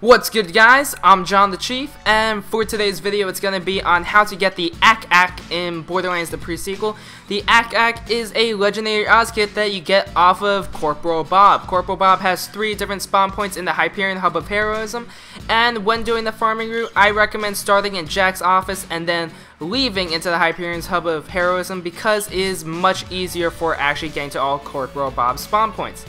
What's good guys, I'm Jon the Chief, and for today's video it's going to be on how to get the Ack Ack in Borderlands the pre-sequel. The Ack Ack is a legendary Oz kit that you get off of Corporal Bob. Corporal Bob has three different spawn points in the Hyperion Hub of Heroism, and when doing the farming route, I recommend starting in Jack's office and then leaving into the Hyperion's Hub of Heroism because it is much easier for actually getting to all Corporal Bob's spawn points.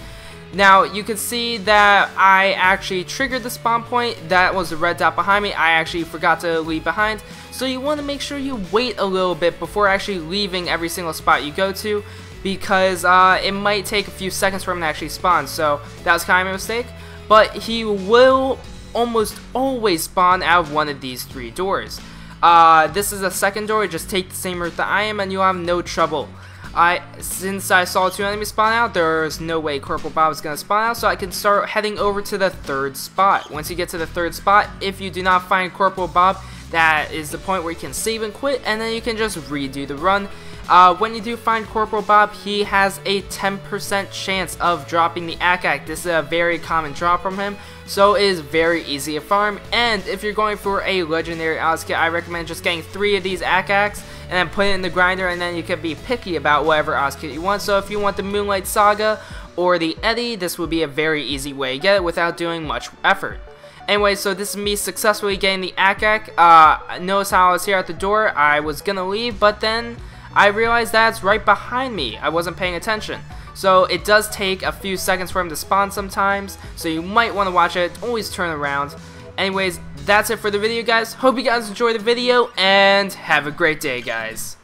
Now, you can see that I actually triggered the spawn point. That was the red dot behind me. I actually forgot to leave behind. So you want to make sure you wait a little bit before actually leaving every single spot you go to because uh, it might take a few seconds for him to actually spawn. So that was kind of a mistake. But he will almost always spawn out of one of these three doors. Uh, this is a second door. Just take the same route that I am and you'll have no trouble. I since I saw two enemies spawn out, there's no way Corporal Bob is to spawn out, so I can start heading over to the third spot. Once you get to the third spot, if you do not find Corporal Bob, that is the point where you can save and quit, and then you can just redo the run. Uh, when you do find Corporal Bob, he has a 10% chance of dropping the Ack This is a very common drop from him, so it is very easy to farm. And if you're going for a legendary Oz I recommend just getting three of these Ack and then put it in the grinder, and then you can be picky about whatever Oz you want. So if you want the Moonlight Saga or the Eddie, this would be a very easy way to get it without doing much effort. Anyway, so this is me successfully getting the Ack Uh, notice how I was here at the door. I was gonna leave, but then I realized that's right behind me. I wasn't paying attention. So it does take a few seconds for him to spawn sometimes, so you might want to watch it. Always turn around. Anyways, that's it for the video, guys. Hope you guys enjoy the video, and have a great day, guys.